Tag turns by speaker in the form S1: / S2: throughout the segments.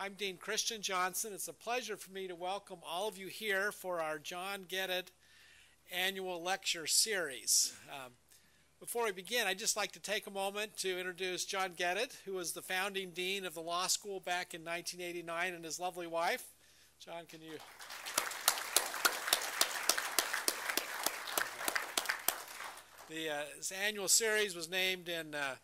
S1: I'm Dean Christian Johnson. It's a pleasure for me to welcome all of you here for our John Gedid annual lecture series. Um, before we begin, I'd just like to take a moment to introduce John Gedid, who was the founding dean of the law school back in 1989, and his lovely wife. John, can you? The uh, annual series was named in uh,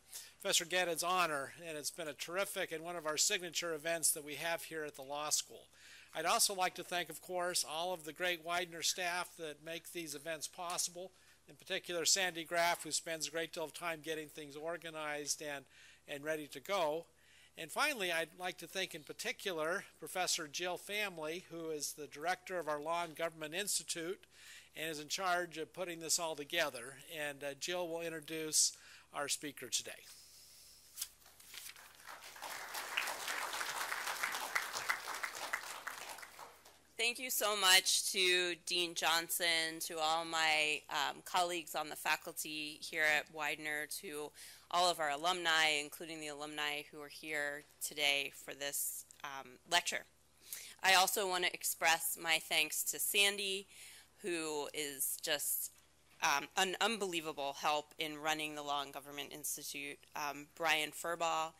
S1: Professor Gedid's honor, and it's been a terrific and one of our signature events that we have here at the law school. I'd also like to thank, of course, all of the great Widener staff that make these events possible, in particular Sandy Graff, who spends a great deal of time getting things organized and, and ready to go. And finally, I'd like to thank in particular Professor Jill Family, who is the director of our Law and Government Institute and is in charge of putting this all together. And uh, Jill will introduce our speaker today.
S2: Thank you so much to Dean Johnson, to all my um, colleagues on the faculty here at Widener, to all of our alumni, including the alumni who are here today for this um, lecture. I also want to express my thanks to Sandy, who is just um, an unbelievable help in running the Law and Government Institute, um, Brian Furbaugh,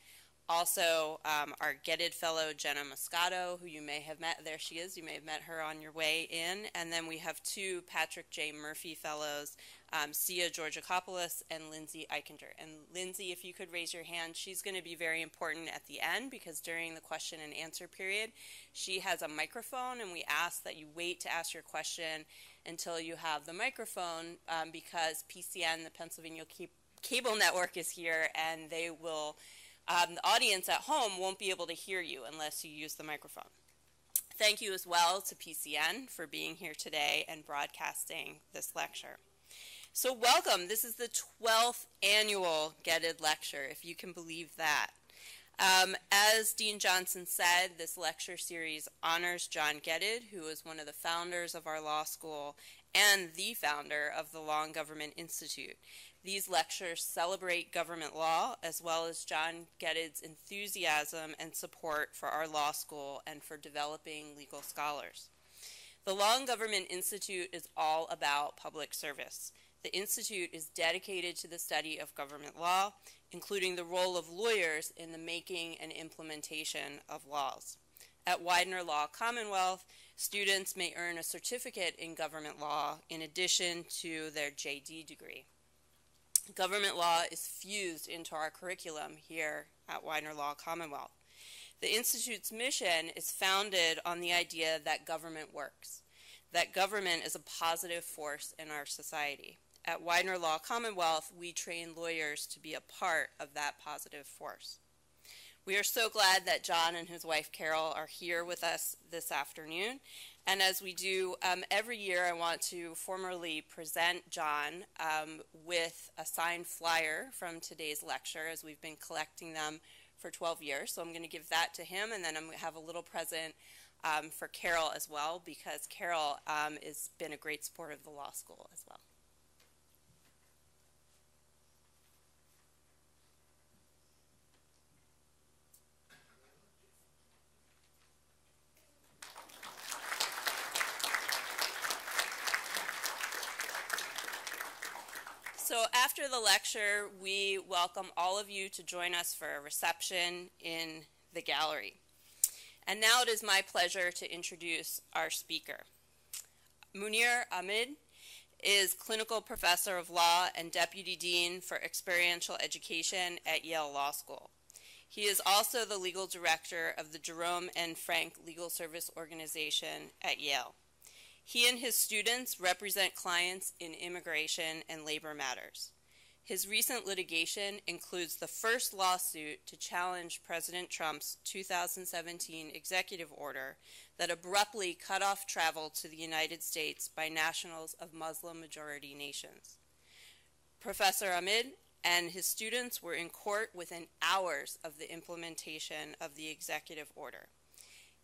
S2: also, um, our Gedid Fellow, Jenna Moscato, who you may have met, there she is, you may have met her on your way in. And then we have two Patrick J. Murphy Fellows, um, Sia Georgakopoulos and Lindsay Eichinger. And Lindsay, if you could raise your hand, she's going to be very important at the end because during the question and answer period, she has a microphone, and we ask that you wait to ask your question until you have the microphone um, because PCN, the Pennsylvania Cable Network, is here and they will um, the audience at home won't be able to hear you unless you use the microphone. Thank you as well to PCN for being here today and broadcasting this lecture. So welcome. This is the 12th annual Gedid Lecture, if you can believe that. Um, as Dean Johnson said, this lecture series honors John Gedid, who is one of the founders of our law school and the founder of the and Government Institute. These lectures celebrate government law as well as John Gedid's enthusiasm and support for our law school and for developing legal scholars. The Law and Government Institute is all about public service. The Institute is dedicated to the study of government law, including the role of lawyers in the making and implementation of laws. At Widener Law Commonwealth, students may earn a certificate in government law in addition to their JD degree government law is fused into our curriculum here at Widener Law Commonwealth. The Institute's mission is founded on the idea that government works, that government is a positive force in our society. At Widener Law Commonwealth, we train lawyers to be a part of that positive force. We are so glad that John and his wife Carol are here with us this afternoon and as we do um, every year, I want to formally present John um, with a signed flyer from today's lecture, as we've been collecting them for 12 years. So I'm going to give that to him, and then I'm going to have a little present um, for Carol as well, because Carol um, has been a great support of the law school as well. So after the lecture, we welcome all of you to join us for a reception in the gallery. And now it is my pleasure to introduce our speaker. Muneer Ahmad is clinical professor of law and deputy dean for experiential education at Yale Law School. He is also the legal director of the Jerome N. Frank Legal Service Organization at Yale. He and his students represent clients in immigration and labor matters. His recent litigation includes the first lawsuit to challenge President Trump's 2017 executive order that abruptly cut off travel to the United States by nationals of Muslim majority nations. Professor Ahmad and his students were in court within hours of the implementation of the executive order.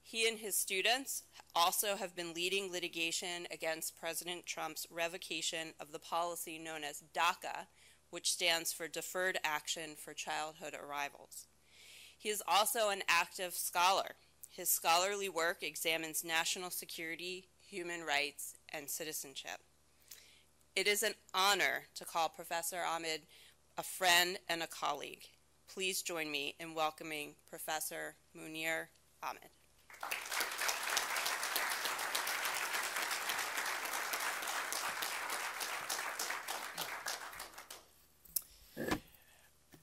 S2: He and his students also have been leading litigation against President Trump's revocation of the policy known as DACA, which stands for Deferred Action for Childhood Arrivals. He is also an active scholar. His scholarly work examines national security, human rights, and citizenship. It is an honor to call Professor Ahmad a friend and a colleague. Please join me in welcoming Professor Muneer Ahmad.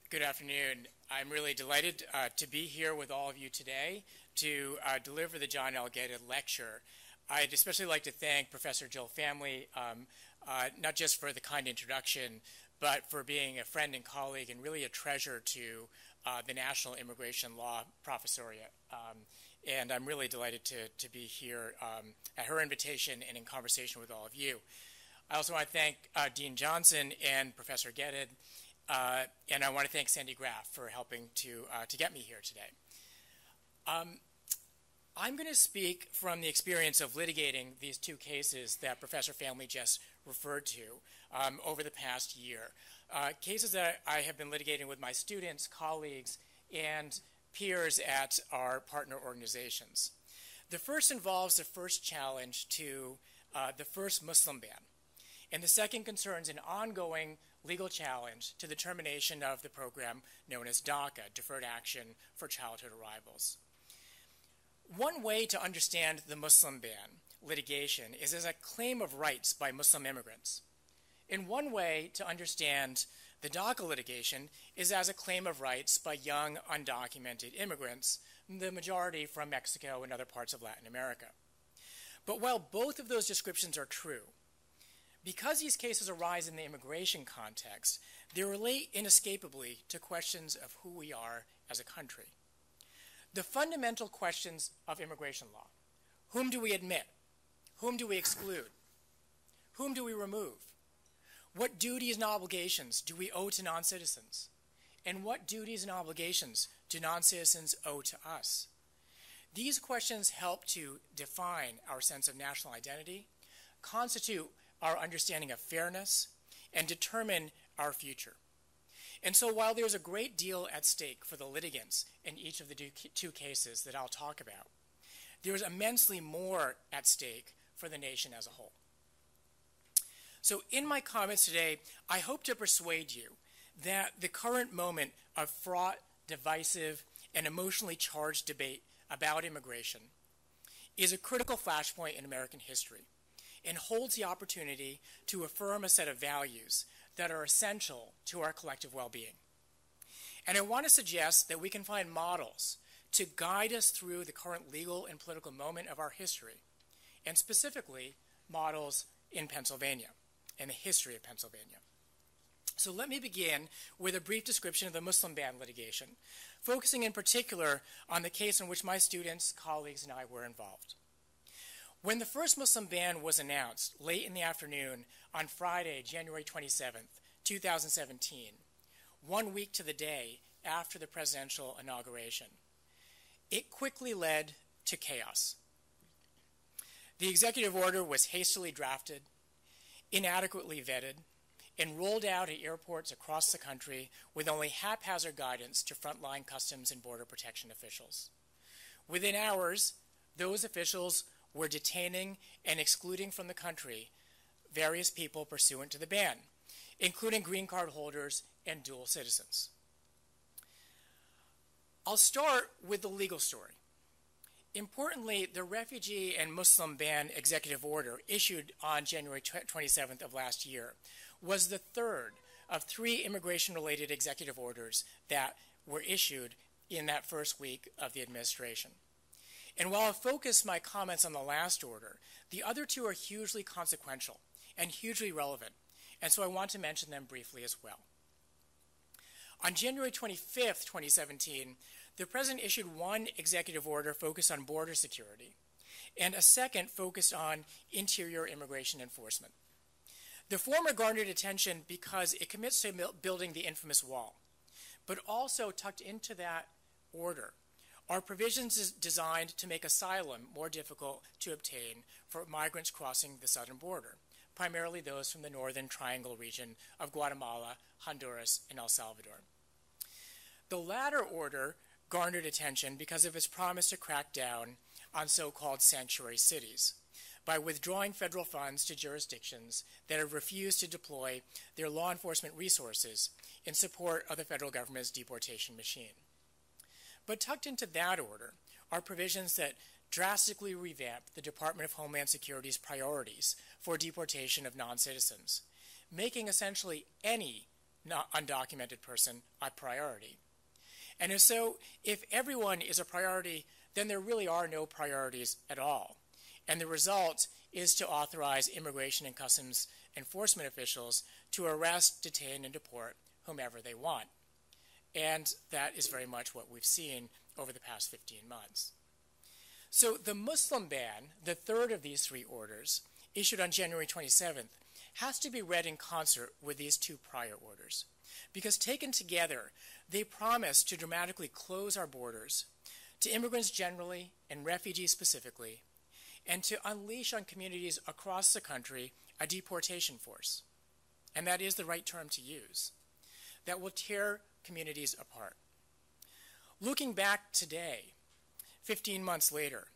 S3: Good afternoon. I'm really delighted uh, to be here with all of you today to uh, deliver the John L. Gedid lecture. I'd especially like to thank Professor Jill Family, um, uh, not just for the kind introduction, but for being a friend and colleague and really a treasure to uh, the National Immigration Law Professoriate. Um, and I'm really delighted to, to be here um, at her invitation and in conversation with all of you. I also want to thank uh, Dean Johnson and Professor Gedid uh, and I want to thank Sandy Graff for helping to, uh, to get me here today. Um, I'm going to speak from the experience of litigating these two cases that Professor Family just referred to um, over the past year. Uh, cases that I have been litigating with my students, colleagues, and peers at our partner organizations. The first involves the first challenge to uh, the first Muslim ban, and the second concerns an ongoing legal challenge to the termination of the program known as DACA, Deferred Action for Childhood Arrivals. One way to understand the Muslim ban litigation is as a claim of rights by Muslim immigrants. In one way to understand the DACA litigation is as a claim of rights by young, undocumented immigrants, the majority from Mexico and other parts of Latin America. But while both of those descriptions are true, because these cases arise in the immigration context, they relate inescapably to questions of who we are as a country. The fundamental questions of immigration law whom do we admit? Whom do we exclude? Whom do we remove? What duties and obligations do we owe to non citizens? And what duties and obligations do non citizens owe to us? These questions help to define our sense of national identity, constitute our understanding of fairness, and determine our future. And so, while there's a great deal at stake for the litigants in each of the two cases that I'll talk about, there's immensely more at stake for the nation as a whole. So, in my comments today, I hope to persuade you that the current moment of fraught, divisive, and emotionally charged debate about immigration is a critical flashpoint in American history and holds the opportunity to affirm a set of values that are essential to our collective well being. And I want to suggest that we can find models to guide us through the current legal and political moment of our history, and specifically, models in Pennsylvania and the history of Pennsylvania. So let me begin with a brief description of the Muslim ban litigation, focusing in particular on the case in which my students, colleagues, and I were involved. When the first Muslim ban was announced late in the afternoon on Friday, January 27th, 2017, one week to the day after the presidential inauguration, it quickly led to chaos. The executive order was hastily drafted, inadequately vetted, and rolled out at airports across the country with only haphazard guidance to frontline customs and border protection officials. Within hours, those officials were detaining and excluding from the country various people pursuant to the ban, including green card holders and dual citizens. I'll start with the legal story. Importantly, the refugee and Muslim ban executive order issued on January 27th of last year was the third of three immigration related executive orders that were issued in that first week of the administration. And while I focus my comments on the last order, the other two are hugely consequential and hugely relevant, and so I want to mention them briefly as well. On January 25th, 2017, the President issued one executive order focused on border security and a second focused on interior immigration enforcement. The former garnered attention because it commits to building the infamous wall, but also tucked into that order are provisions designed to make asylum more difficult to obtain for migrants crossing the southern border, primarily those from the northern triangle region of Guatemala, Honduras, and El Salvador. The latter order garnered attention because of its promise to crack down on so called sanctuary cities by withdrawing federal funds to jurisdictions that have refused to deploy their law enforcement resources in support of the federal government's deportation machine. But tucked into that order are provisions that drastically revamp the Department of Homeland Security's priorities for deportation of non citizens, making essentially any undocumented person a priority. And if so, if everyone is a priority, then there really are no priorities at all. And the result is to authorize immigration and customs enforcement officials to arrest, detain, and deport whomever they want. And that is very much what we've seen over the past 15 months. So the Muslim ban, the third of these three orders, issued on January 27th, has to be read in concert with these two prior orders. Because taken together, they promise to dramatically close our borders to immigrants generally and refugees specifically, and to unleash on communities across the country a deportation force. And that is the right term to use. That will tear communities apart. Looking back today, 15 months later,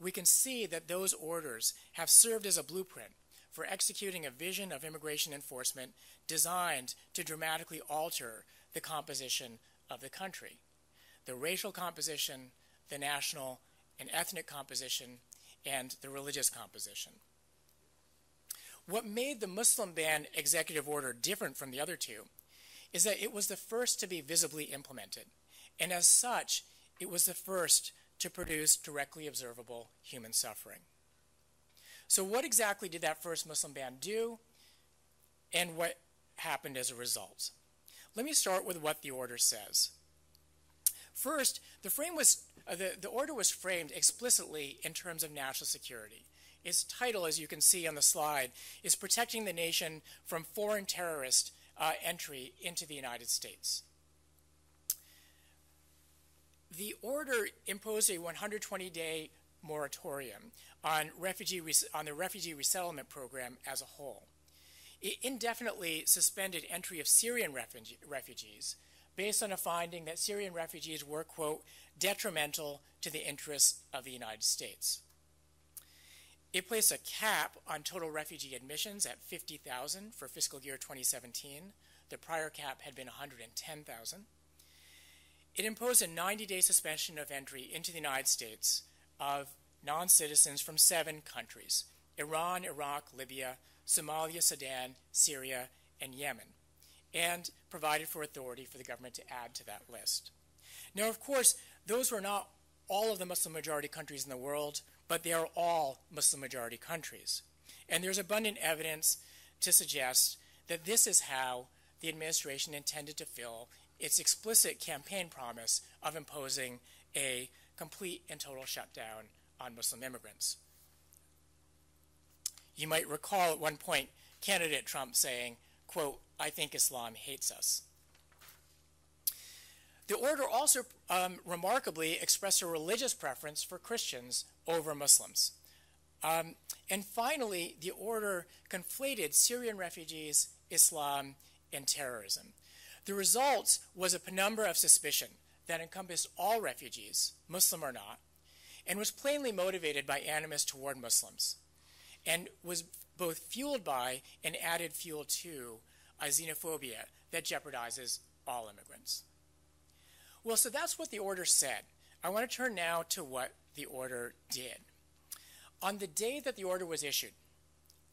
S3: we can see that those orders have served as a blueprint for executing a vision of immigration enforcement designed to dramatically alter the composition of the country the racial composition, the national and ethnic composition, and the religious composition. What made the Muslim ban executive order different from the other two is that it was the first to be visibly implemented, and as such, it was the first to produce directly observable human suffering. So, what exactly did that first Muslim ban do, and what happened as a result? Let me start with what the order says. First, the, frame was, uh, the, the order was framed explicitly in terms of national security. Its title, as you can see on the slide, is Protecting the Nation from Foreign Terrorist uh, Entry into the United States. The order imposed a 120 day moratorium on, refugee on the refugee resettlement program as a whole. It indefinitely suspended entry of Syrian refuge refugees based on a finding that Syrian refugees were, quote, detrimental to the interests of the United States. It placed a cap on total refugee admissions at 50,000 for fiscal year 2017. The prior cap had been 110,000. It imposed a 90 day suspension of entry into the United States of non citizens from seven countries Iran, Iraq, Libya, Somalia, Sudan, Syria, and Yemen, and provided for authority for the government to add to that list. Now, of course, those were not all of the Muslim majority countries in the world, but they are all Muslim majority countries. And there's abundant evidence to suggest that this is how the administration intended to fill its explicit campaign promise of imposing a complete and total shutdown on Muslim immigrants. You might recall at one point candidate Trump saying, quote, I think Islam hates us. The order also um, remarkably expressed a religious preference for Christians over Muslims. Um, and finally, the order conflated Syrian refugees, Islam, and terrorism. The result was a penumbra of suspicion that encompassed all refugees, Muslim or not, and was plainly motivated by animus toward Muslims, and was both fueled by and added fuel to a xenophobia that jeopardizes all immigrants. Well, so that's what the order said. I want to turn now to what the order did. On the day that the order was issued,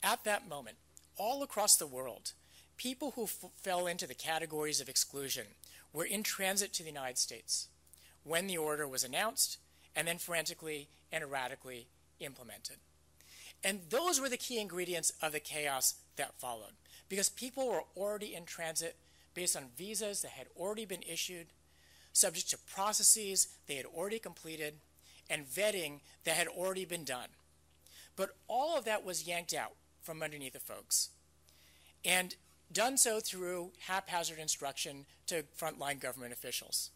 S3: at that moment, all across the world, people who fell into the categories of exclusion were in transit to the United States when the order was announced and then frantically and erratically implemented. And those were the key ingredients of the chaos that followed because people were already in transit based on visas that had already been issued, subject to processes they had already completed, and vetting that had already been done. But all of that was yanked out from underneath the folks. And done so through haphazard instruction to frontline government officials.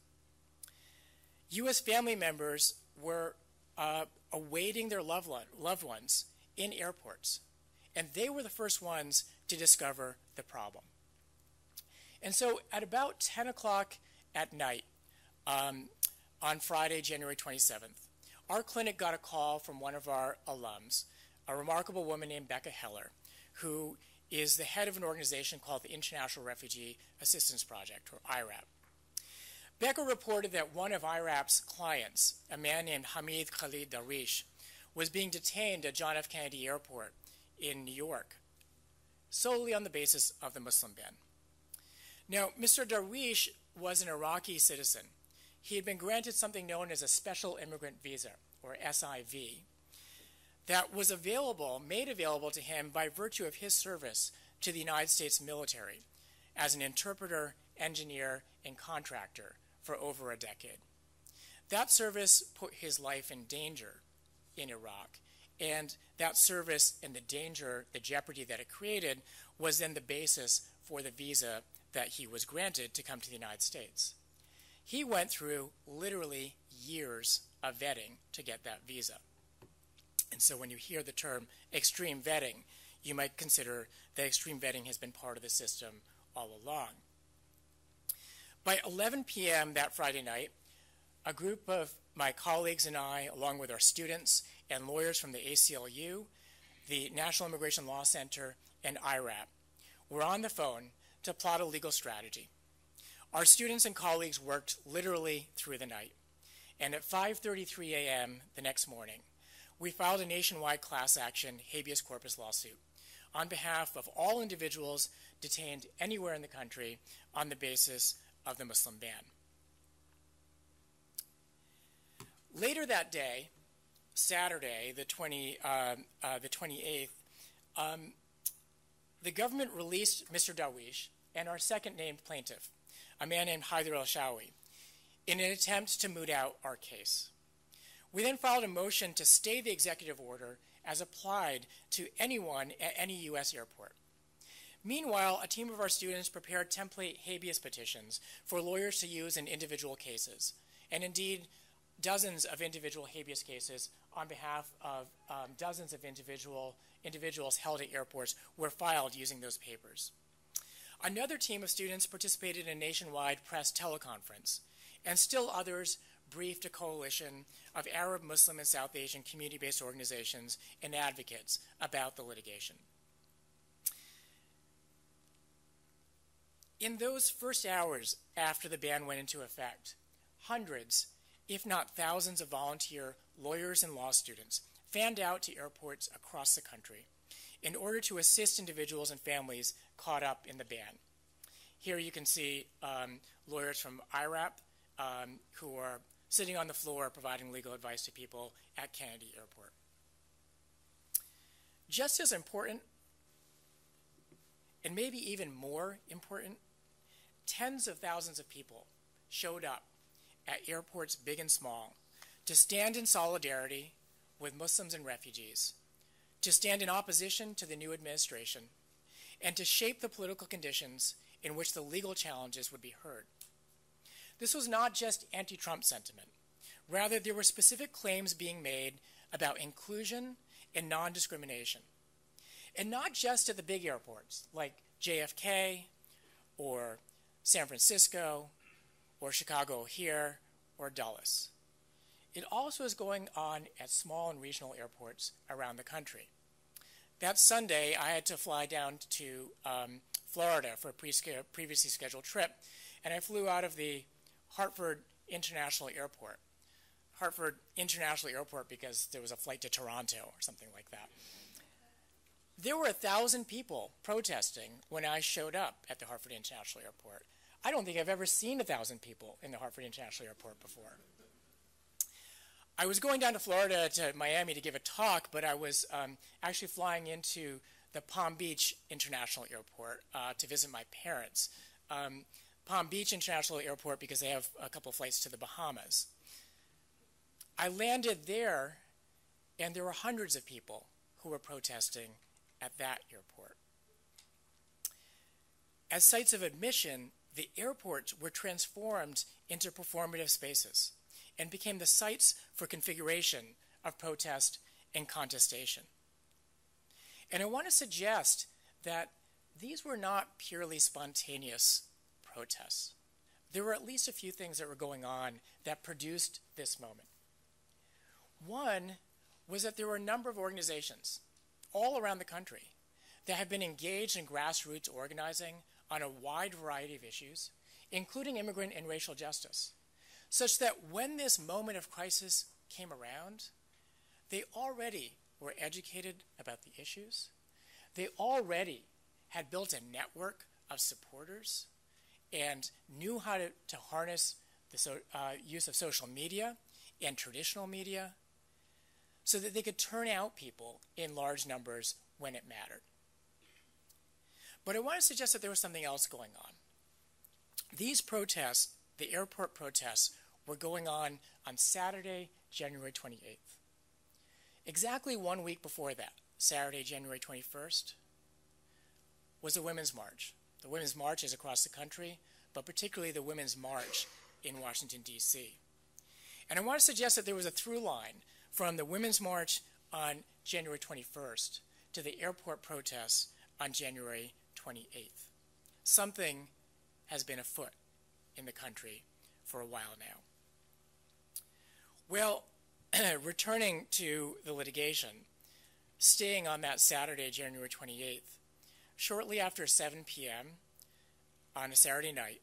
S3: U.S. family members were uh, awaiting their loved, loved ones in airports, and they were the first ones to discover the problem. And so at about 10 o'clock at night, um, on Friday, January 27th, our clinic got a call from one of our alums, a remarkable woman named Becca Heller, who is the head of an organization called the International Refugee Assistance Project, or IRAP. Becca reported that one of IRAP's clients, a man named Hameed Khalid Darweesh, was being detained at John F. Kennedy Airport in New York solely on the basis of the Muslim ban. Now, Mr. Darwish was an Iraqi citizen. He had been granted something known as a Special Immigrant Visa, or SIV, that was available, made available to him by virtue of his service to the United States military as an interpreter, engineer, and contractor for over a decade. That service put his life in danger in Iraq, and that service and the danger, the jeopardy that it created, was then the basis for the visa that he was granted to come to the United States. He went through literally years of vetting to get that visa. And so when you hear the term extreme vetting, you might consider that extreme vetting has been part of the system all along. By 11 p.m. that Friday night, a group of my colleagues and I, along with our students and lawyers from the ACLU, the National Immigration Law Center, and IRAP, were on the phone to plot a legal strategy. Our students and colleagues worked literally through the night, and at 5:33 a.m. the next morning, we filed a nationwide class action habeas corpus lawsuit on behalf of all individuals detained anywhere in the country on the basis of the Muslim ban. Later that day, Saturday, the, 20, uh, uh, the 28th, um, the government released Mr. Darweesh and our second named plaintiff, a man named Haider al Shawi, in an attempt to moot out our case. We then filed a motion to stay the executive order as applied to anyone at any U.S. airport. Meanwhile, a team of our students prepared template habeas petitions for lawyers to use in individual cases. And indeed, dozens of individual habeas cases on behalf of um, dozens of individual individuals held at airports were filed using those papers. Another team of students participated in a nationwide press teleconference, and still others briefed a coalition of Arab, Muslim, and South Asian community based organizations and advocates about the litigation. In those first hours after the ban went into effect, hundreds if not thousands of volunteer lawyers and law students fanned out to airports across the country in order to assist individuals and families caught up in the ban. Here you can see um, lawyers from IRAP um, who are sitting on the floor providing legal advice to people at Kennedy Airport. Just as important, and maybe even more important, tens of thousands of people showed up at airports big and small to stand in solidarity with Muslims and refugees, to stand in opposition to the new administration, and to shape the political conditions in which the legal challenges would be heard. This was not just anti Trump sentiment. Rather, there were specific claims being made about inclusion and non discrimination. And not just at the big airports like JFK or San Francisco or Chicago here or Dulles. It also is going on at small and regional airports around the country. That Sunday, I had to fly down to um, Florida for a previously scheduled trip, and I flew out of the Hartford International Airport. Hartford International Airport because there was a flight to Toronto or something like that. There were a thousand people protesting when I showed up at the Hartford International Airport. I don't think I've ever seen a thousand people in the Hartford International Airport before. I was going down to Florida to Miami to give a talk, but I was um, actually flying into the Palm Beach International Airport uh, to visit my parents. Um, Palm Beach International Airport because they have a couple flights to the Bahamas. I landed there, and there were hundreds of people who were protesting at that airport. As sites of admission, the airports were transformed into performative spaces and became the sites for configuration of protest and contestation. And I want to suggest that these were not purely spontaneous protests. there were at least a few things that were going on that produced this moment. One was that there were a number of organizations all around the country that have been engaged in grassroots organizing on a wide variety of issues, including immigrant and racial justice, such that when this moment of crisis came around, they already were educated about the issues. They already had built a network of supporters and knew how to, to harness the so, uh, use of social media and traditional media so that they could turn out people in large numbers when it mattered. But I want to suggest that there was something else going on. These protests, the airport protests, were going on on Saturday, January 28th. Exactly one week before that, Saturday, January 21st, was the Women's March. The Women's March is across the country, but particularly the Women's March in Washington, D.C. And I want to suggest that there was a through line from the Women's March on January 21st to the airport protests on January 28th. Something has been afoot in the country for a while now. Well, returning to the litigation, staying on that Saturday, January 28th, shortly after 7 p.m. on a Saturday night,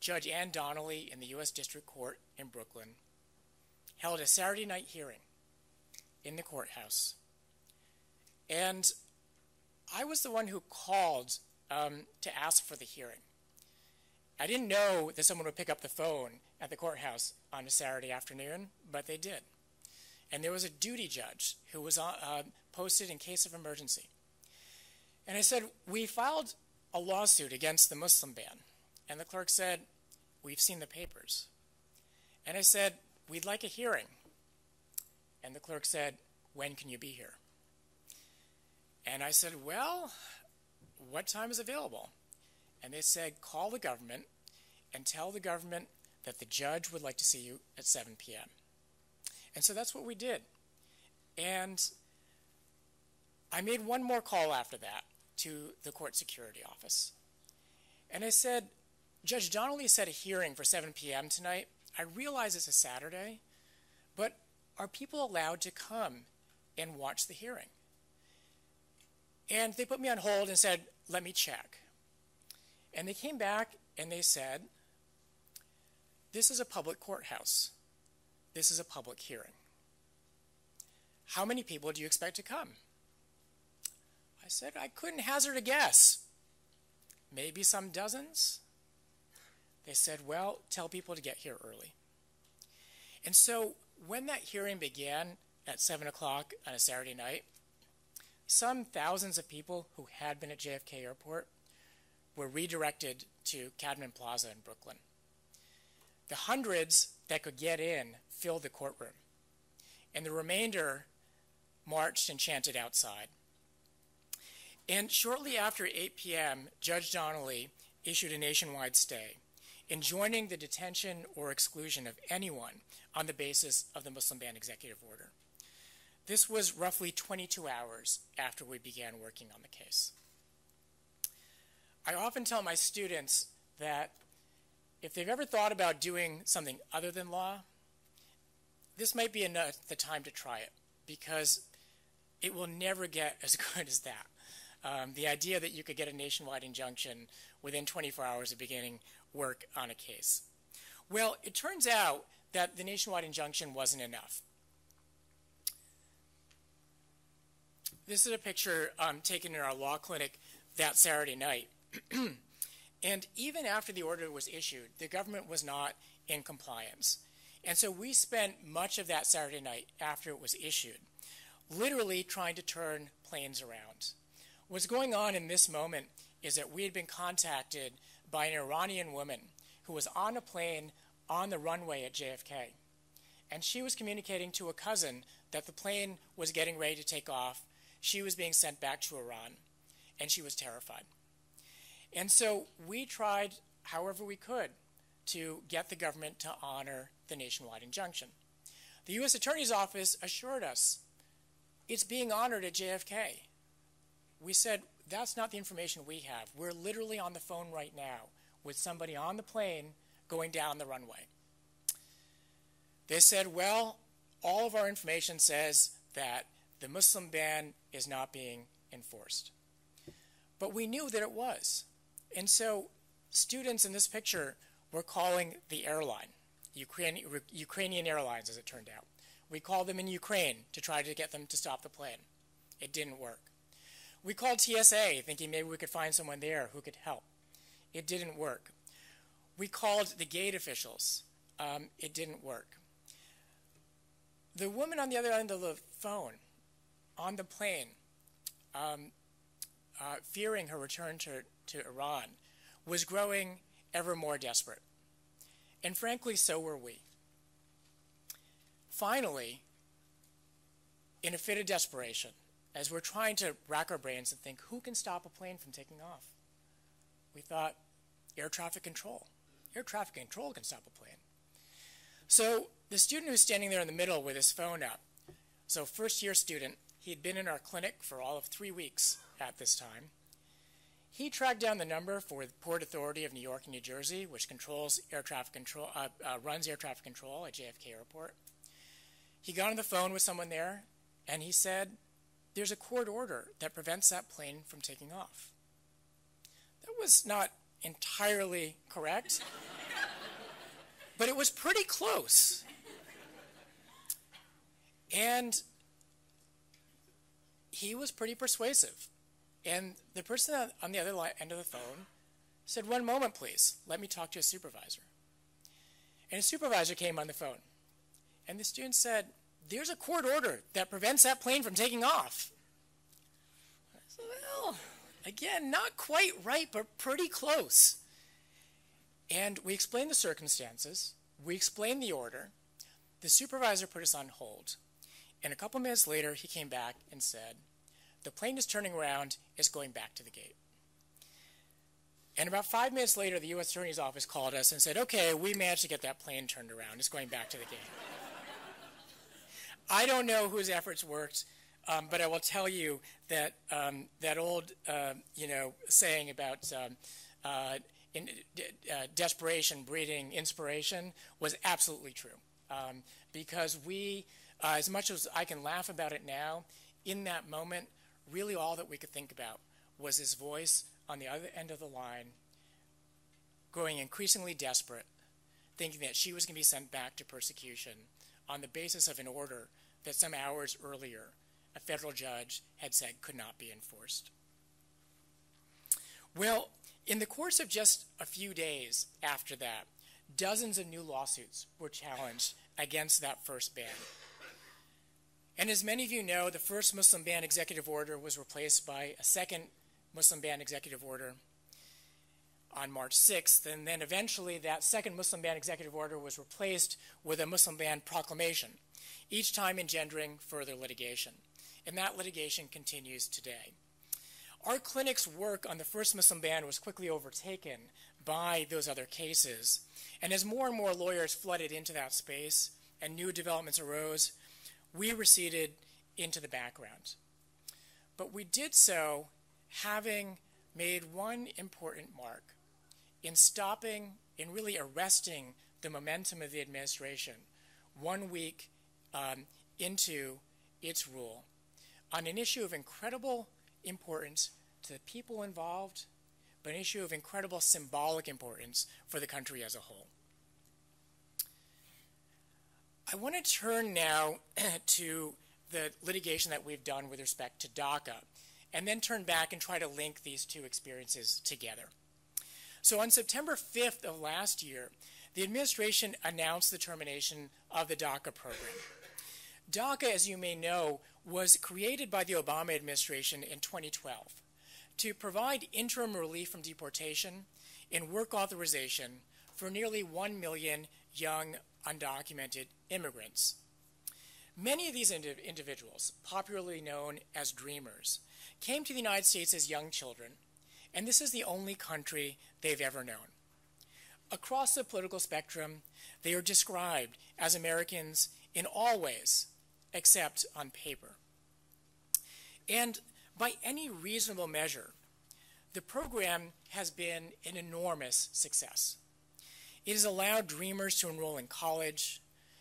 S3: Judge Ann Donnelly in the U.S. District Court in Brooklyn held a Saturday night hearing in the courthouse. And I was the one who called um, to ask for the hearing. I didn't know that someone would pick up the phone at the courthouse on a Saturday afternoon, but they did. And there was a duty judge who was uh, posted in case of emergency. And I said, We filed a lawsuit against the Muslim ban. And the clerk said, We've seen the papers. And I said, We'd like a hearing. And the clerk said, When can you be here? And I said, Well, what time is available? And they said, Call the government and tell the government that the judge would like to see you at 7 p.m. And so that's what we did. And I made one more call after that to the court security office. And I said, Judge Donnelly set a hearing for 7 p.m. tonight. I realize it's a Saturday, but are people allowed to come and watch the hearing? And they put me on hold and said, let me check. And they came back and they said, this is a public courthouse. This is a public hearing. How many people do you expect to come? I said, I couldn't hazard a guess. Maybe some dozens? They said, well, tell people to get here early. And so when that hearing began at 7 o'clock on a Saturday night, some thousands of people who had been at JFK Airport were redirected to Cadman Plaza in Brooklyn. The hundreds that could get in filled the courtroom, and the remainder marched and chanted outside. And shortly after 8 p.m., Judge Donnelly issued a nationwide stay, enjoining the detention or exclusion of anyone on the basis of the Muslim ban executive order. This was roughly 22 hours after we began working on the case. I often tell my students that if they've ever thought about doing something other than law, this might be enough, the time to try it because it will never get as good as that. Um, the idea that you could get a nationwide injunction within 24 hours of beginning work on a case. Well, it turns out that the nationwide injunction wasn't enough. This is a picture um, taken in our law clinic that Saturday night. and even after the order was issued, the government was not in compliance. And so we spent much of that Saturday night after it was issued literally trying to turn planes around. What's going on in this moment is that we had been contacted by an Iranian woman who was on a plane on the runway at JFK. And she was communicating to a cousin that the plane was getting ready to take off she was being sent back to Iran, and she was terrified. And so we tried, however we could, to get the government to honor the nationwide injunction. The U.S. Attorney's Office assured us it's being honored at JFK. We said, that's not the information we have. We're literally on the phone right now with somebody on the plane going down the runway. They said, well, all of our information says that the Muslim ban is not being enforced. But we knew that it was. And so students in this picture were calling the airline, Ukrainian, Ukrainian Airlines, as it turned out. We called them in Ukraine to try to get them to stop the plane. It didn't work. We called TSA thinking maybe we could find someone there who could help. It didn't work. We called the gate officials. Um, it didn't work. The woman on the other end of the phone, on the plane, um, uh, fearing her return to, to Iran, was growing ever more desperate. And frankly, so were we. Finally, in a fit of desperation, as we're trying to rack our brains and think, who can stop a plane from taking off? We thought, air traffic control. Air traffic control can stop a plane. So the student who's standing there in the middle with his phone up, so first year student, he'd been in our clinic for all of three weeks at this time. He tracked down the number for the Port Authority of New York and New Jersey, which controls air traffic control, uh, uh, runs air traffic control at JFK Airport. He got on the phone with someone there, and he said, "There's a court order that prevents that plane from taking off." That was not entirely correct, but it was pretty close. And he was pretty persuasive. And the person on the other end of the phone said, One moment, please. Let me talk to a supervisor. And a supervisor came on the phone. And the student said, There's a court order that prevents that plane from taking off. I said, Well, again, not quite right, but pretty close. And we explained the circumstances, we explained the order. The supervisor put us on hold. And a couple minutes later, he came back and said, the plane is turning around, it's going back to the gate. And about five minutes later, the U.S. Attorney's Office called us and said, okay, we managed to get that plane turned around. It's going back to the gate. I don't know whose efforts worked, um, but I will tell you that um, that old, uh, you know, saying about um, uh, in, uh, desperation breeding inspiration was absolutely true. Um, because we, uh, as much as I can laugh about it now, in that moment, really all that we could think about was his voice on the other end of the line, growing increasingly desperate, thinking that she was going to be sent back to persecution on the basis of an order that some hours earlier a federal judge had said could not be enforced. Well, in the course of just a few days after that, dozens of new lawsuits were challenged against that first ban. And as many of you know, the first Muslim ban executive order was replaced by a second Muslim ban executive order on March 6th, and then eventually that second Muslim ban executive order was replaced with a Muslim ban proclamation, each time engendering further litigation. And that litigation continues today. Our clinic's work on the first Muslim ban was quickly overtaken by those other cases. And as more and more lawyers flooded into that space and new developments arose, we receded into the background. But we did so having made one important mark in stopping, in really arresting the momentum of the administration one week um, into its rule on an issue of incredible importance to the people involved, but an issue of incredible symbolic importance for the country as a whole. I want to turn now to the litigation that we've done with respect to DACA, and then turn back and try to link these two experiences together. So on September 5th of last year, the administration announced the termination of the DACA program. DACA, as you may know, was created by the Obama administration in 2012 to provide interim relief from deportation and work authorization for nearly 1 million young undocumented immigrants. Many of these indiv- individuals, popularly known as dreamers, came to the United States as young children, and this is the only country they've ever known. Across the political spectrum, they are described as Americans in all ways, except on paper. And by any reasonable measure, the program has been an enormous success. It has allowed dreamers to enroll in college,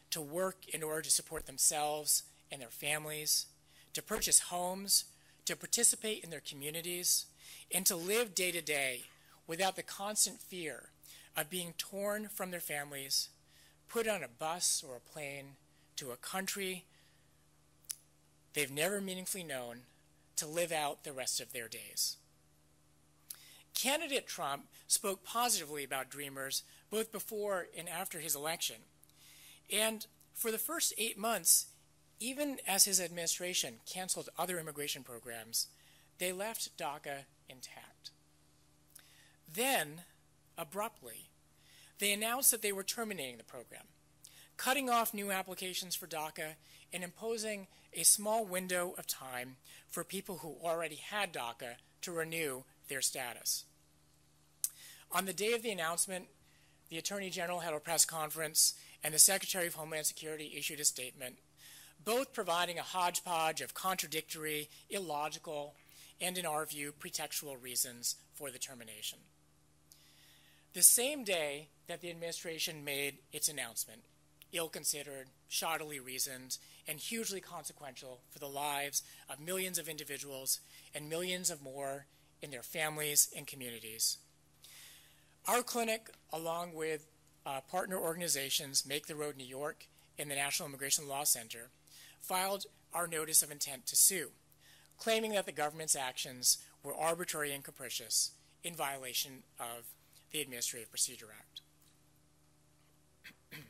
S3: to work in order to support themselves and their families, to purchase homes, to participate in their communities, and to live day to day without the constant fear of being torn from their families, put on a bus or a plane to a country they've never meaningfully known to live out the rest of their days. Candidate Trump spoke positively about Dreamers both before and after his election. And for the first eight months, even as his administration canceled other immigration programs, they left DACA intact. Then, abruptly, they announced that they were terminating the program, cutting off new applications for DACA and imposing a small window of time for people who already had DACA to renew their status. On the day of the announcement, the Attorney General held a press conference and the Secretary of Homeland Security issued a statement, both providing a hodgepodge of contradictory, illogical, and in our view, pretextual reasons for the termination. The same day that the administration made its announcement, ill considered, shoddily reasoned, and hugely consequential for the lives of millions of individuals and millions of more in their families and communities. Our clinic, along with uh, partner organizations Make the Road New York and the National Immigration Law Center, filed our notice of intent to sue, claiming that the government's actions were arbitrary and capricious in violation of the Administrative Procedure Act.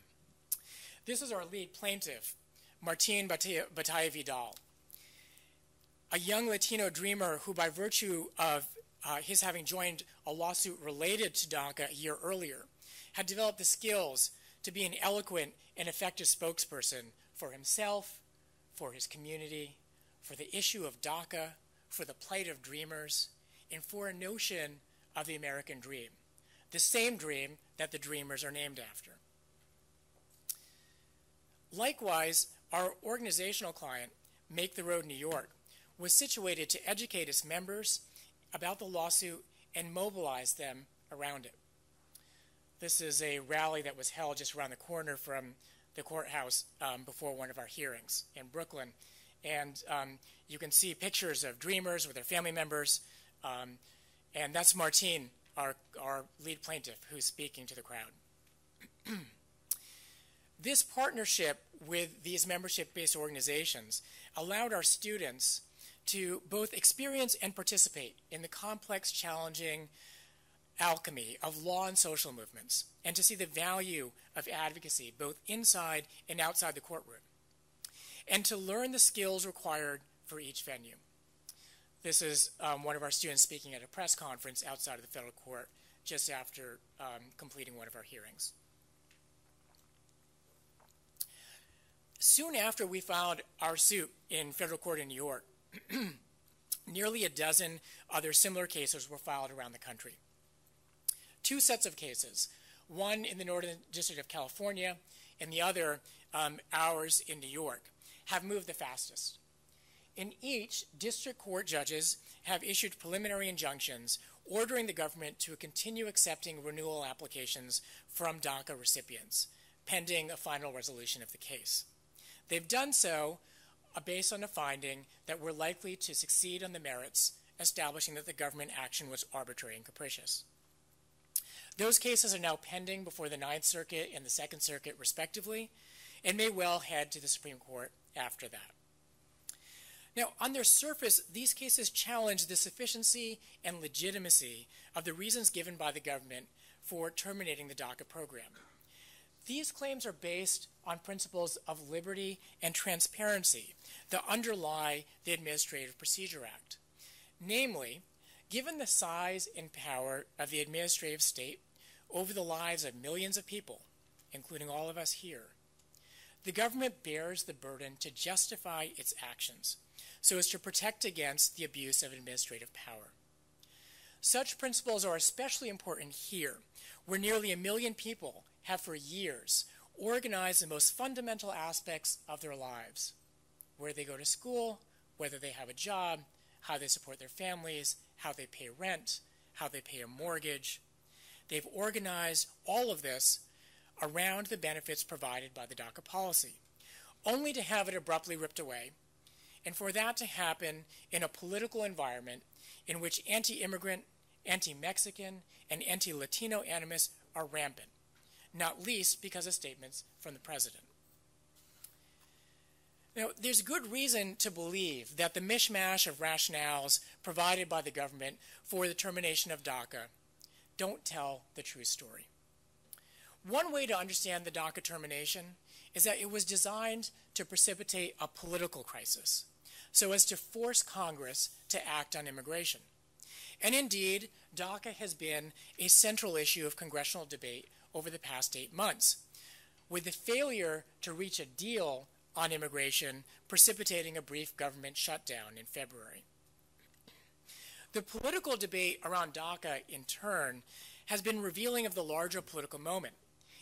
S3: this is our lead plaintiff, Martin Batalla Vidal, a young Latino dreamer who, by virtue of uh, his having joined a lawsuit related to DACA a year earlier, had developed the skills to be an eloquent and effective spokesperson for himself, for his community, for the issue of DACA, for the plight of dreamers, and for a notion of the American dream, the same dream that the dreamers are named after. Likewise, our organizational client, Make the Road New York, was situated to educate its members about the lawsuit and mobilize them around it. This is a rally that was held just around the corner from the courthouse um, before one of our hearings in Brooklyn. And um, you can see pictures of dreamers with their family members. Um, and that's Martin, our, our lead plaintiff, who's speaking to the crowd. this partnership with these membership based organizations allowed our students to both experience and participate in the complex, challenging alchemy of law and social movements, and to see the value of advocacy both inside and outside the courtroom, and to learn the skills required for each venue. This is um, one of our students speaking at a press conference outside of the federal court just after um, completing one of our hearings. Soon after we filed our suit in federal court in New York, nearly a dozen other similar cases were filed around the country. Two sets of cases, one in the Northern District of California and the other, um, ours in New York, have moved the fastest. In each, district court judges have issued preliminary injunctions ordering the government to continue accepting renewal applications from DACA recipients, pending a final resolution of the case. They've done so based on a finding that we're likely to succeed on the merits, establishing that the government action was arbitrary and capricious. Those cases are now pending before the Ninth Circuit and the Second Circuit, respectively, and may well head to the Supreme Court after that. Now, on their surface, these cases challenge the sufficiency and legitimacy of the reasons given by the government for terminating the DACA program. These claims are based on principles of liberty and transparency that underlie the Administrative Procedure Act. Namely, given the size and power of the administrative state over the lives of millions of people, including all of us here, the government bears the burden to justify its actions so as to protect against the abuse of administrative power. Such principles are especially important here, where nearly a million people have for years organized the most fundamental aspects of their lives where they go to school, whether they have a job, how they support their families, how they pay rent, how they pay a mortgage. they've organized all of this around the benefits provided by the DACA policy, only to have it abruptly ripped away, and for that to happen in a political environment in which anti immigrant, anti Mexican, and anti Latino animus are rampant, not least because of statements from the president. Now, there's good reason to believe that the mishmash of rationales provided by the government for the termination of DACA don't tell the true story. One way to understand the DACA termination is that it was designed to precipitate a political crisis, so as to force Congress to act on immigration. And indeed, DACA has been a central issue of congressional debate over the past eight months, with the failure to reach a deal on immigration, precipitating a brief government shutdown in February. The political debate around DACA, in turn, has been revealing of the larger political moment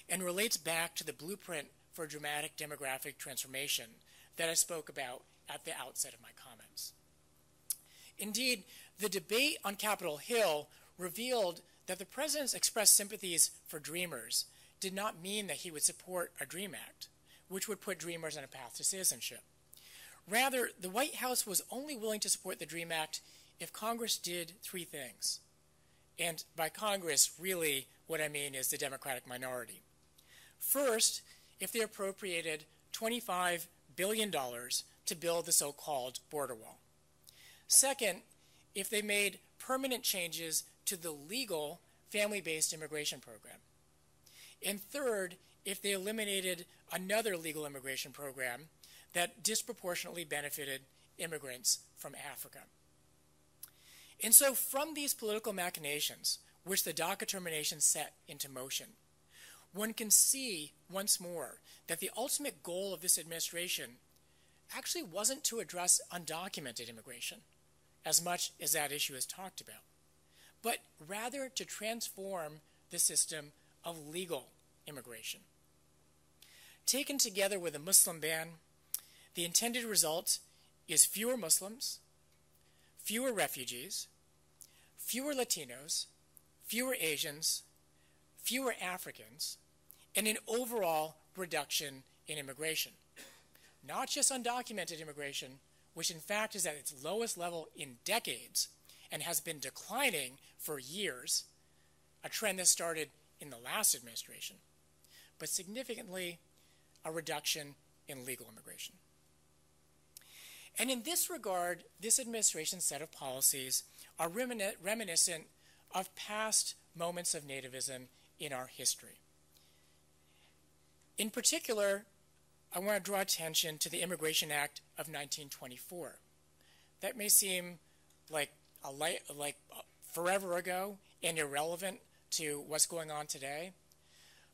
S3: and relates back to the blueprint for dramatic demographic transformation that I spoke about at the outset of my comments. Indeed, the debate on Capitol Hill revealed that the president's expressed sympathies for Dreamers did not mean that he would support a DREAM Act which would put Dreamers on a path to citizenship. Rather, the White House was only willing to support the DREAM Act if Congress did three things. And by Congress, really, what I mean is the Democratic minority. First, if they appropriated $25 billion to build the so called border wall. Second, if they made permanent changes to the legal family based immigration program. And third, if they eliminated another legal immigration program that disproportionately benefited immigrants from Africa. And so, from these political machinations, which the DACA termination set into motion, one can see once more that the ultimate goal of this administration actually wasn't to address undocumented immigration, as much as that issue is talked about, but rather to transform the system of legal immigration. Taken together with a Muslim ban, the intended result is fewer Muslims, fewer refugees, fewer Latinos, fewer Asians, fewer Africans, and an overall reduction in immigration. Not just undocumented immigration, which in fact is at its lowest level in decades and has been declining for years, a trend that started in the last administration, but significantly a reduction in legal immigration. And in this regard, this administration's set of policies are reminiscent of past moments of nativism in our history. In particular, I want to draw attention to the Immigration Act of 1924. That may seem like a light, like forever ago and irrelevant to what's going on today,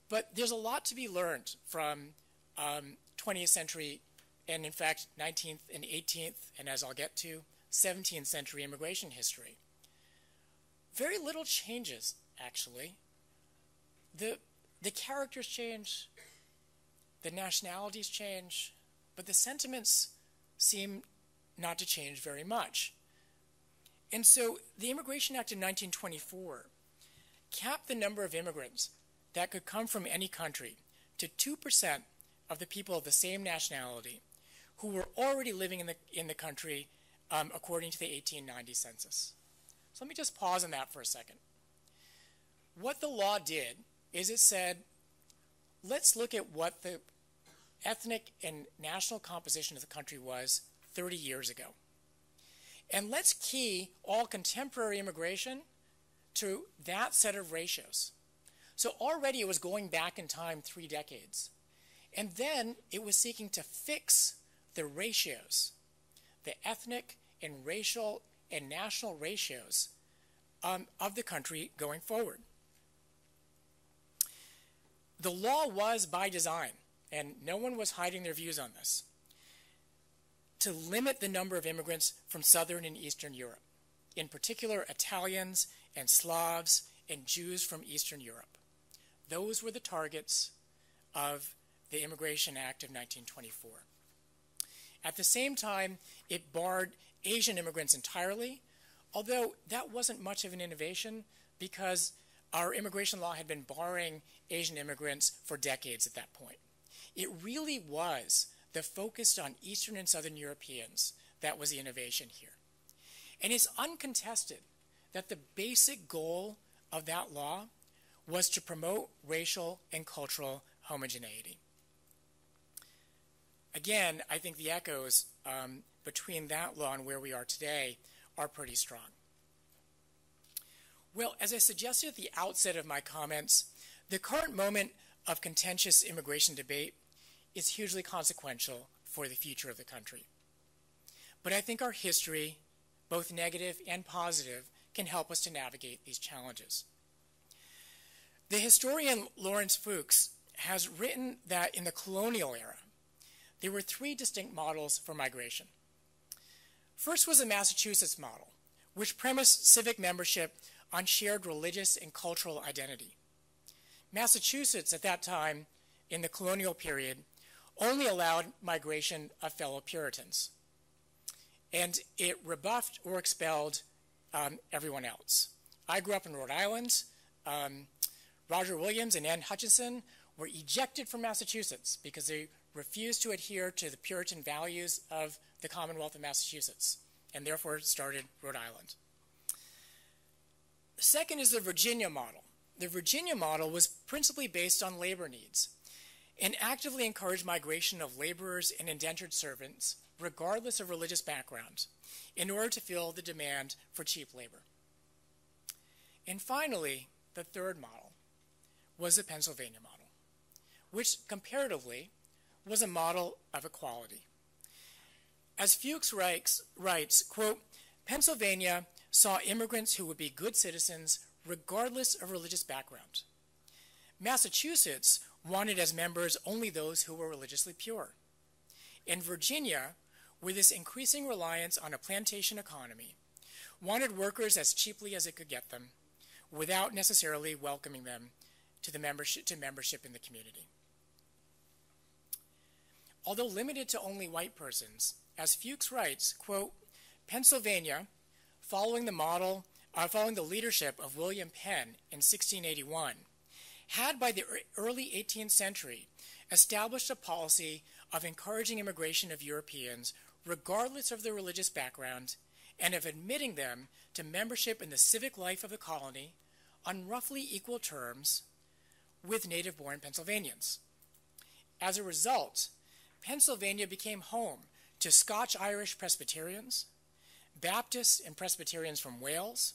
S3: but there's a lot to be learned from um, 20th century, and in fact, 19th and 18th, and as I'll get to, 17th century immigration history. Very little changes, actually. The, the characters change, the nationalities change, but the sentiments seem not to change very much. And so the Immigration Act of 1924 capped the number of immigrants that could come from any country to 2% of the people of the same nationality who were already living in the, in the country um, according to the 1890 census. So let me just pause on that for a second. What the law did is it said, let's look at what the ethnic and national composition of the country was 30 years ago. And let's key all contemporary immigration to that set of ratios. So already it was going back in time three decades. And then it was seeking to fix the ratios, the ethnic and racial and national ratios um, of the country going forward. The law was by design, and no one was hiding their views on this, to limit the number of immigrants from Southern and Eastern Europe, in particular Italians and Slavs and Jews from Eastern Europe. Those were the targets of the Immigration Act of 1924. At the same time, it barred Asian immigrants entirely, although that wasn't much of an innovation because our immigration law had been barring Asian immigrants for decades at that point. It really was the focus on Eastern and Southern Europeans that was the innovation here. And it's uncontested that the basic goal of that law was to promote racial and cultural homogeneity. Again, I think the echoes um, between that law and where we are today are pretty strong. Well, as I suggested at the outset of my comments, the current moment of contentious immigration debate is hugely consequential for the future of the country. But I think our history, both negative and positive, can help us to navigate these challenges. The historian Lawrence Fuchs has written that in the colonial era, there were three distinct models for migration. First was the Massachusetts model, which premised civic membership on shared religious and cultural identity. Massachusetts, at that time, in the colonial period, only allowed migration of fellow Puritans, and it rebuffed or expelled um, everyone else. I grew up in Rhode Island. Um, Roger Williams and Anne Hutchinson were ejected from Massachusetts because they refused to adhere to the Puritan values of the Commonwealth of Massachusetts and therefore started Rhode Island. Second is the Virginia model. The Virginia model was principally based on labor needs and actively encouraged migration of laborers and indentured servants, regardless of religious background, in order to fill the demand for cheap labor. And finally, the third model was the Pennsylvania model, which comparatively was a model of equality. As Fuchs writes, writes, quote, Pennsylvania saw immigrants who would be good citizens regardless of religious background. Massachusetts wanted as members only those who were religiously pure. In Virginia, with its increasing reliance on a plantation economy, wanted workers as cheaply as it could get them without necessarily welcoming them to, the membership, to membership in the community. Although limited to only white persons, as Fuchs writes, quote, Pennsylvania, following the model, uh, following the leadership of William Penn in 1681, had by the early 18th century established a policy of encouraging immigration of Europeans regardless of their religious background and of admitting them to membership in the civic life of the colony on roughly equal terms with native born Pennsylvanians. As a result, Pennsylvania became home to Scotch Irish Presbyterians, Baptists and Presbyterians from Wales,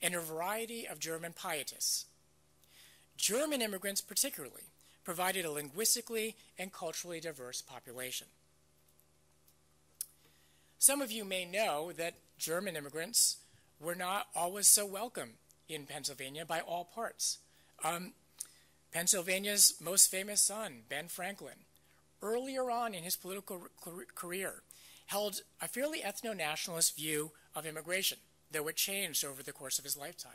S3: and a variety of German pietists. German immigrants, particularly, provided a linguistically and culturally diverse population. Some of you may know that German immigrants were not always so welcome in Pennsylvania by all parts. Um, Pennsylvania's most famous son, Ben Franklin, earlier on in his political career, held a fairly ethno nationalist view of immigration, though it changed over the course of his lifetime.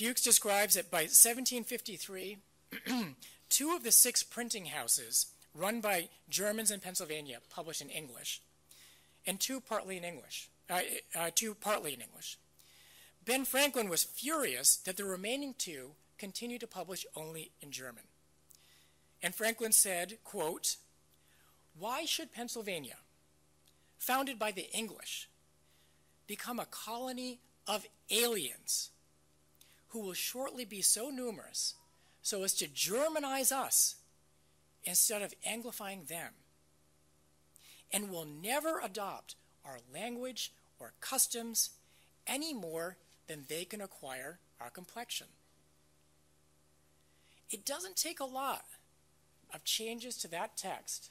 S3: Fuchs describes that by 1753, two of the six printing houses run by Germans in Pennsylvania published in English, and two partly in English, uh, uh, two partly in English. Ben Franklin was furious that the remaining two continued to publish only in German. And Franklin said, quote, Why should Pennsylvania, founded by the English, become a colony of aliens who will shortly be so numerous so as to Germanize us instead of Anglifying them, and will never adopt our language or customs any more than they can acquire our complexion. It doesn't take a lot of changes to that text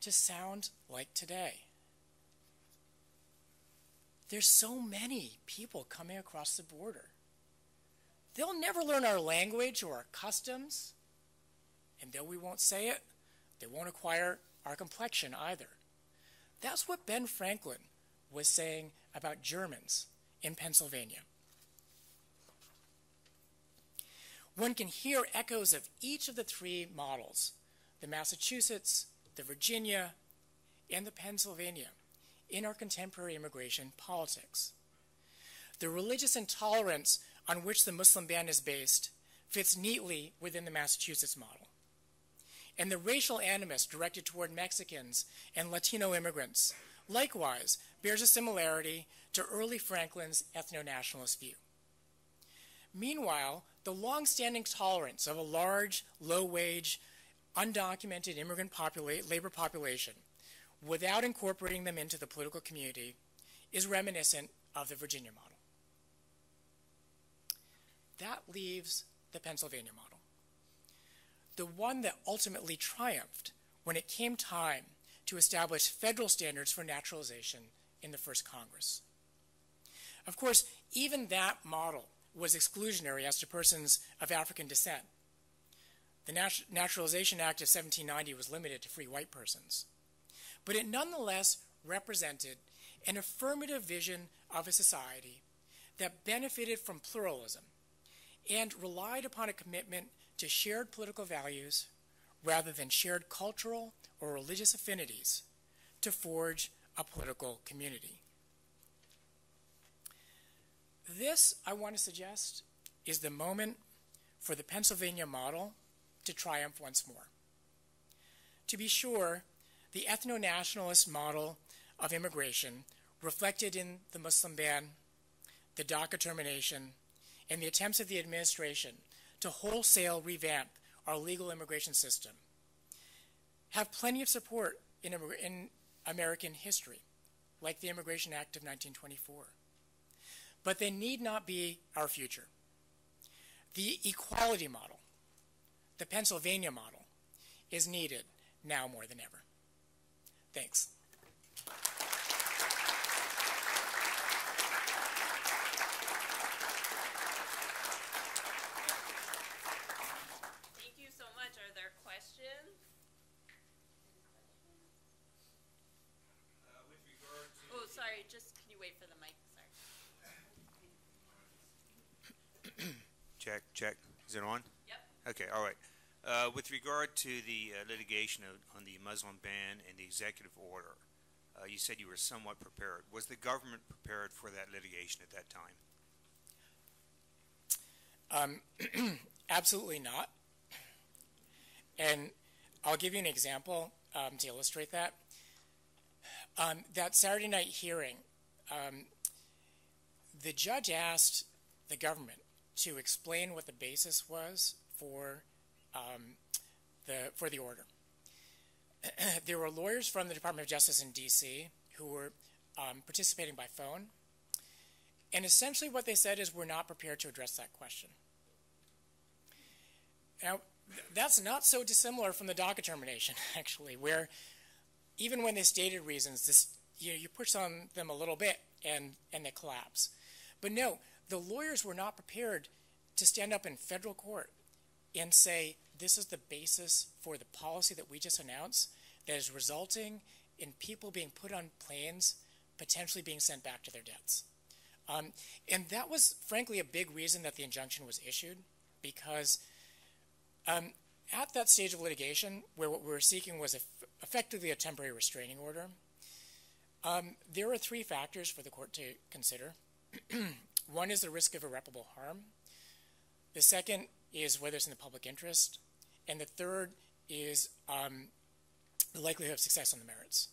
S3: to sound like today. There's so many people coming across the border. They'll never learn our language or our customs, and though we won't say it, they won't acquire our complexion either. That's what Ben Franklin was saying about Germans in Pennsylvania. one can hear echoes of each of the three models the Massachusetts, the Virginia, and the Pennsylvania in our contemporary immigration politics. the religious intolerance on which the Muslim ban is based fits neatly within the Massachusetts model. And the racial animus directed toward Mexicans and Latino immigrants likewise bears a similarity to early Franklin's ethno nationalist view. Meanwhile, the long-standing tolerance of a large, low-wage, undocumented immigrant popula- labor population without incorporating them into the political community is reminiscent of the Virginia model. That leaves the Pennsylvania model, the one that ultimately triumphed when it came time to establish federal standards for naturalization in the first Congress. Of course, even that model was exclusionary as to persons of African descent. The Nat- Naturalization Act of 1790 was limited to free white persons. But it nonetheless represented an affirmative vision of a society that benefited from pluralism and relied upon a commitment to shared political values rather than shared cultural or religious affinities to forge a political community. This, I want to suggest, is the moment for the Pennsylvania model to triumph once more. To be sure, the ethno nationalist model of immigration, reflected in the Muslim ban, the DACA termination, and the attempts of the administration to wholesale revamp our legal immigration system, have plenty of support in, in American history, like the Immigration Act of 1924 but they need not be our future. The equality model, the Pennsylvania model, is needed now more than ever. Thanks.
S2: Thank you so much. Are there questions?
S4: Uh, with regard to,
S2: Oh, sorry, just, can you wait for the mic? Sorry.
S4: check, check, is it on?
S2: Yep.
S4: Okay, all right. Uh, with regard to the uh, litigation of, on the Muslim ban and the executive order, uh, you said you were somewhat prepared. Was the government prepared for that litigation at that time?
S3: Um, absolutely not. And I'll give you an example um, to illustrate that. Um, that Saturday night hearing, um, the judge asked the government to explain what the basis was for um, the for the order. there were lawyers from the Department of Justice in D.C. who were um, participating by phone, and essentially what they said is we're not prepared to address that question. Now, that's not so dissimilar from the DACA termination, actually, where even when they stated reasons, this you, know, you push on them a little bit and, and they collapse. But no, the lawyers were not prepared to stand up in federal court and say, this is the basis for the policy that we just announced that is resulting in people being put on planes, potentially being sent back to their deaths. Um, and that was, frankly, a big reason that the injunction was issued, because um, at that stage of litigation, where what we were seeking was effectively a temporary restraining order, um, there are three factors for the court to consider. One is the risk of irreparable harm. The second is whether it's in the public interest. And the third is um, the likelihood of success on the merits.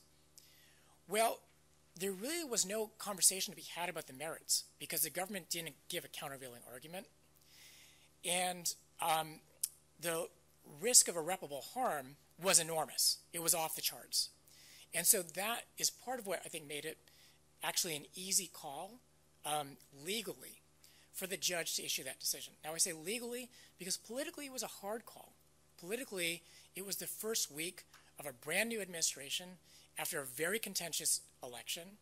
S3: Well, there really was no conversation to be had about the merits because the government didn't give a countervailing argument. And um, the risk of irreparable harm was enormous. It was off the charts. And so that is part of what I think made it actually an easy call um, legally for the judge to issue that decision. Now, I say legally because politically it was a hard call. Politically, it was the first week of a brand new administration after a very contentious election,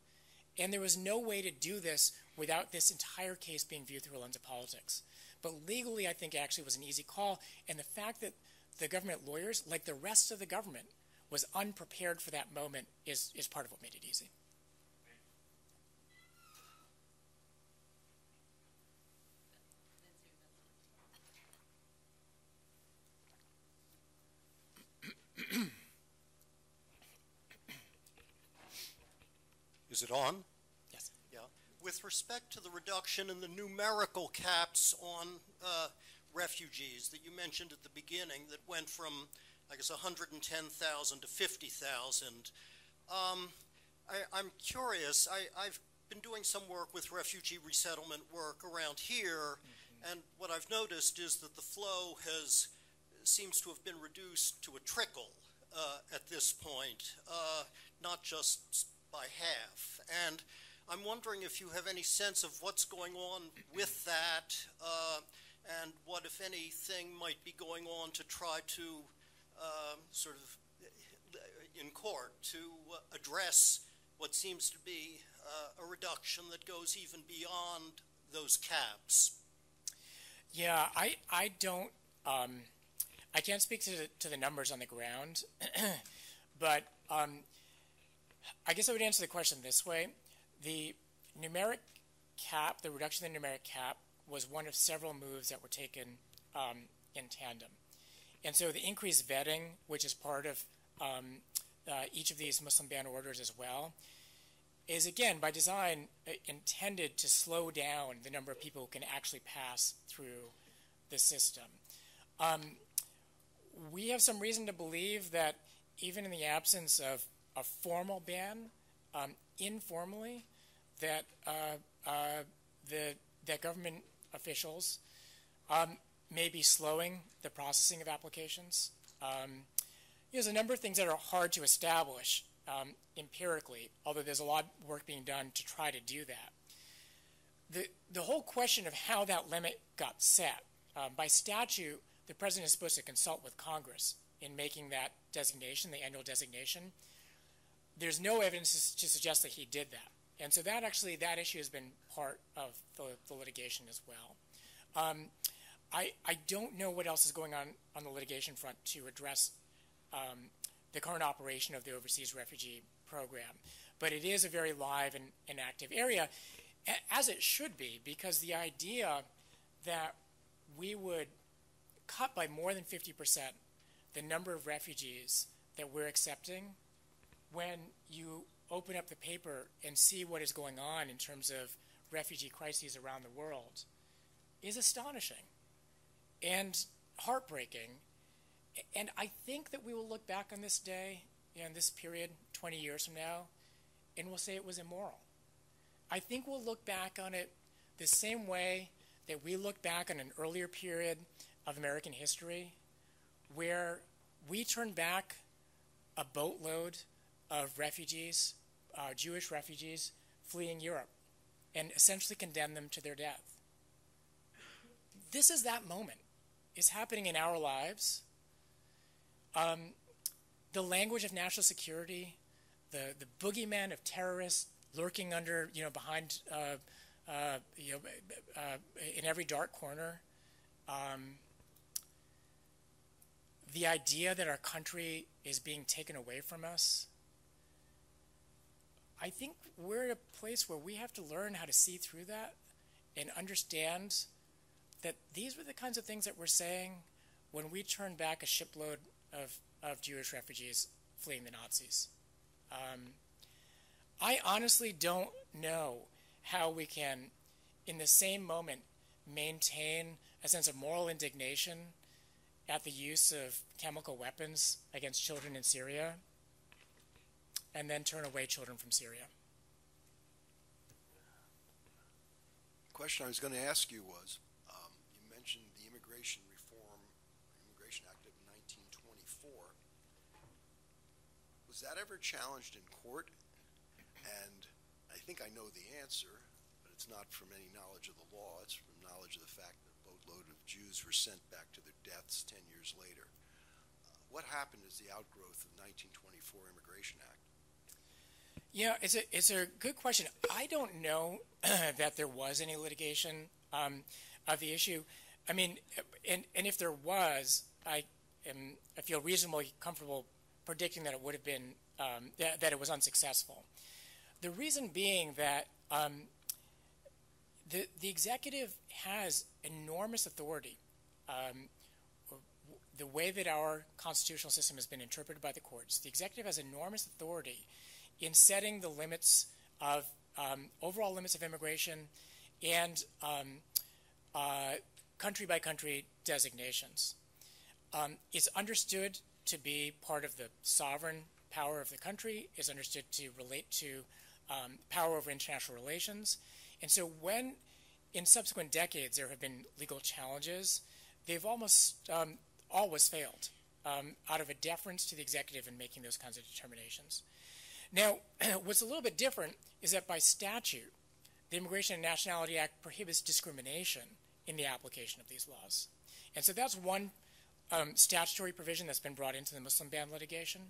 S3: and there was no way to do this without this entire case being viewed through a lens of politics. But legally, I think actually was an easy call, and the fact that the government lawyers, like the rest of the government, was unprepared for that moment is, is part of what made it easy.
S5: Is it on?
S3: Yes.
S5: Yeah. with respect to the reduction in the numerical caps on uh, refugees that you mentioned at the beginning, that went from, I guess, 110,000 to 50,000, um, I, am curious. I, have been doing some work with refugee resettlement work around here, mm-hmm. and what I've noticed is that the flow has seems to have been reduced to a trickle uh, at this point, uh, not just by half. And I'm wondering if you have any sense of what's going on with that, uh, and what, if anything, might be going on to try to uh, sort of in court to uh, address what seems to be uh, a reduction that goes even beyond those caps.
S3: Yeah, I I don't um, I can't speak to the, to the numbers on the ground, but um, I guess I would answer the question this way: the numeric cap, the reduction in the numeric cap, was one of several moves that were taken um, in tandem, and so the increased vetting, which is part of um, uh, each of these Muslim ban orders as well, is again by design uh, intended to slow down the number of people who can actually pass through the system. Um, we have some reason to believe that even in the absence of a formal ban, um, informally, that uh, uh, the that government officials um, may be slowing the processing of applications. Um, there's a number of things that are hard to establish um, empirically, although there's a lot of work being done to try to do that. The, the whole question of how that limit got set, um, by statute, the president is supposed to consult with Congress in making that designation, the annual designation. There's no evidence to suggest that he did that. And so that actually, that issue has been part of the, the litigation as well. Um, I, I don't know what else is going on on the litigation front to address um, the current operation of the overseas refugee program. But it is a very live and, and active area, as it should be, because the idea that we would cut by more than 50% the number of refugees that we're accepting when you open up the paper and see what is going on in terms of refugee crises around the world is astonishing and heartbreaking. And I think that we will look back on this day, know, this period, 20 years from now, and we'll say it was immoral. I think we'll look back on it the same way that we look back on an earlier period of American history where we turned back a boatload of refugees, uh, Jewish refugees, fleeing Europe and essentially condemn them to their death. This is that moment. It's happening in our lives. Um, the language of national security, the, the boogeyman of terrorists lurking under, you know, behind, uh, uh, you know, uh, in every dark corner. Um, the idea that our country is being taken away from us, I think we're at a place where we have to learn how to see through that and understand that these were the kinds of things that we're saying when we turn back a shipload of, of Jewish refugees fleeing the Nazis. Um, I honestly don't know how we can, in the same moment, maintain a sense of moral indignation at the use of chemical weapons against children in Syria and then turn away children from Syria.
S6: The question I was going to ask you was um, you mentioned the Immigration Reform Immigration Act of 1924. Was that ever challenged in court? And I think I know the answer, but it's not from any knowledge of the law, it's from knowledge of the fact that a boatload of Jews were sent back to their deaths 10 years later. Uh, what happened as the outgrowth of the 1924 Immigration Act?
S3: Yeah, it's a, it's a good question. I don't know that there was any litigation um, of the issue. I mean, and, and if there was, I, am, I feel reasonably comfortable predicting that it would have been, um, that, that, it was unsuccessful. The reason being that um, the, the executive has enormous authority. Um, the way that our constitutional system has been interpreted by the courts, the executive has enormous authority in setting the limits of um, overall limits of immigration and um, uh, country by country designations. Um, it's understood to be part of the sovereign power of the country, is understood to relate to um, power over international relations. And so when in subsequent decades there have been legal challenges, they've almost um, always failed um, out of a deference to the executive in making those kinds of determinations. Now, what's a little bit different is that by statute, the Immigration and Nationality Act prohibits discrimination in the application of these laws. And so that's one um, statutory provision that's been brought into the Muslim ban litigation.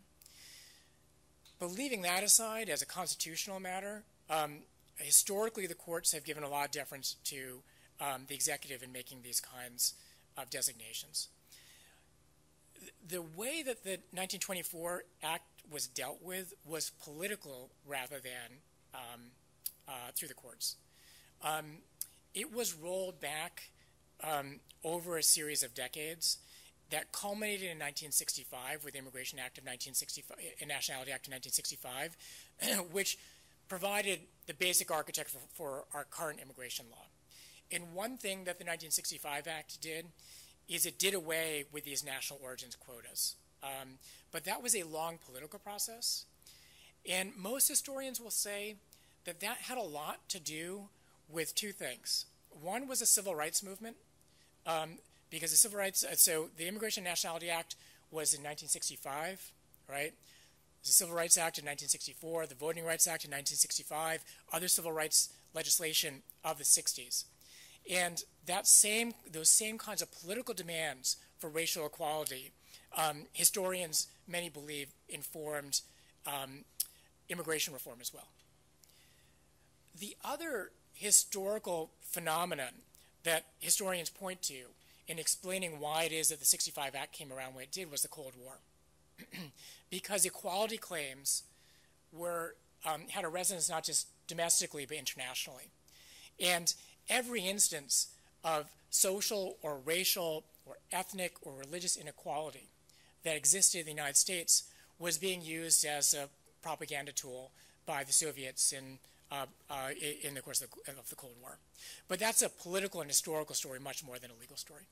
S3: But leaving that aside as a constitutional matter, um, historically the courts have given a lot of deference to um, the executive in making these kinds of designations. The way that the 1924 Act was dealt with was political rather than um, uh, through the courts. Um, it was rolled back um, over a series of decades that culminated in 1965 with the Immigration Act of 1965, uh, Nationality Act of 1965, which provided the basic architecture for, for our current immigration law. And one thing that the 1965 Act did is it did away with these national origins quotas. Um, but that was a long political process. And most historians will say that that had a lot to do with two things. One was the civil rights movement, um, because the Civil Rights, uh, so the Immigration and Nationality Act was in 1965, right? The Civil Rights Act in 1964, the Voting Rights Act in 1965, other civil rights legislation of the 60s. And that same, those same kinds of political demands for racial equality, um, historians, many believe, informed um, immigration reform as well. The other historical phenomenon that historians point to in explaining why it is that the 65 Act came around when it did was the Cold War. because equality claims were, um, had a resonance not just domestically but internationally. And every instance of social or racial or ethnic or religious inequality that existed in the United States was being used as a propaganda tool by the Soviets in, uh, uh, in the course of the, of the Cold War. But that's a political and historical story much more than a legal story.